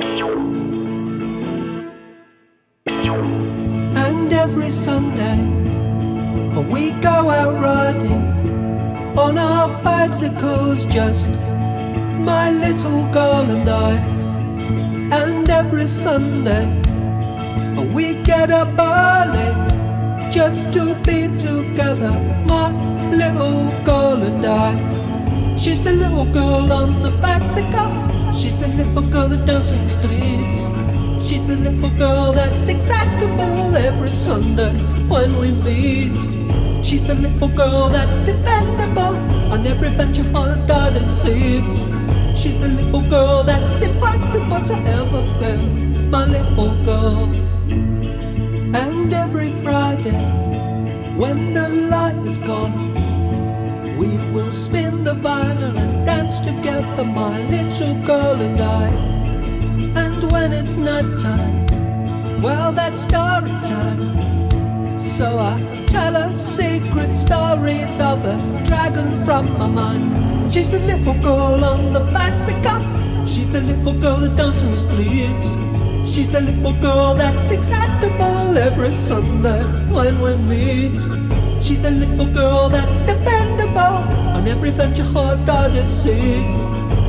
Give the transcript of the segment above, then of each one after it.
And every Sunday we go out riding on our bicycles, just my little girl and I. And every Sunday we get up early just to be together, my little girl and I. She's the little girl on the bicycle. She's the little girl that dances in the streets. She's the little girl that's excitable every Sunday when we meet. She's the little girl that's dependable on every venture her daughter seeks. She's the little girl that's impossible to ever fail, my little girl. And every Friday, when the light is gone, we will spin the vinyl and dance together, my little girl and I. And when it's night time, well, that's story time. So I tell her secret stories of a dragon from my mind. She's the little girl on the bicycle. She's the little girl that dances in the streets. She's the little girl that's excitable every Sunday when we meet. She's the little girl that's dependable on every venture her daughter seeks.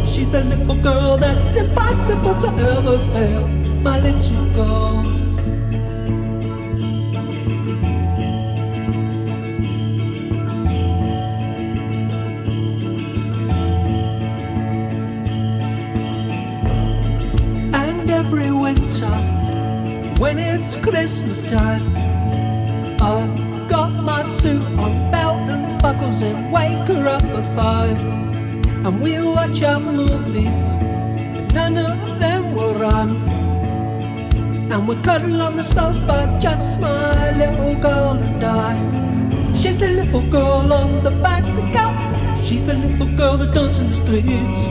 She's the little girl that's impossible to ever fail, my little girl. And every winter, when it's Christmas time, I've got my suit on, buckles, and wake her up at five. And we watch our movies, none of them will run. And we cuddle on the sofa, just my little girl and I. She's the little girl on the bicycle. She's the little girl that dances in the streets.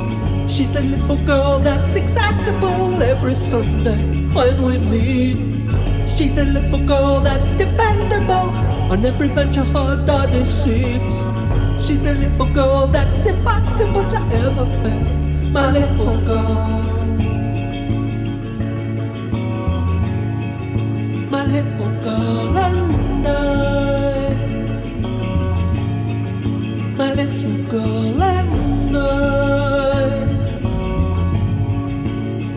She's the little girl that's excitable every Sunday when we meet. She's the little girl that's dependable on every venture her daughter seeks. She's the little girl that's impossible to ever fail. My little girl. My little girl and I. My little girl and I.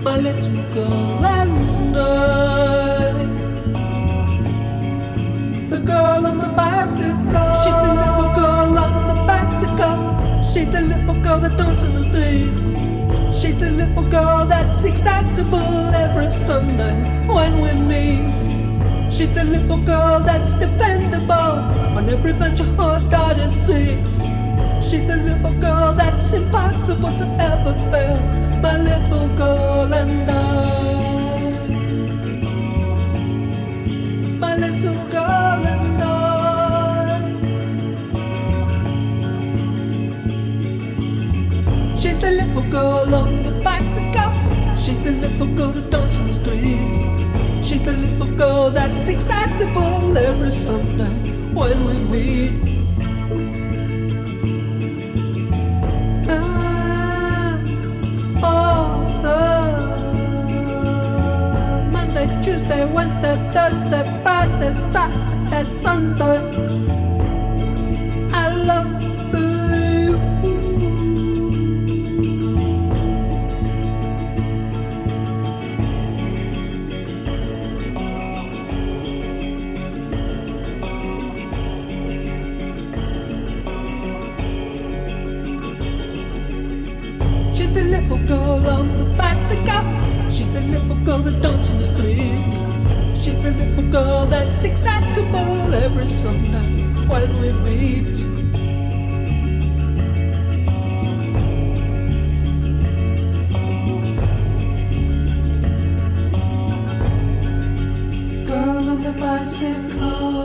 My little girl and I. excitable every Sunday when we meet. She's the little girl that's dependable on every venture her daughter seeks. She's the little girl that's impossible excitable every Sunday when we meet. And all the Monday, Tuesday, Wednesday, Thursday, Friday, Saturday, Sunday. Little girl on the bicycle. She's the little girl that dances in the streets. She's the little girl that's excitable every Sunday when we meet. Girl on the bicycle.